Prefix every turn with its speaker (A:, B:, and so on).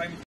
A: time.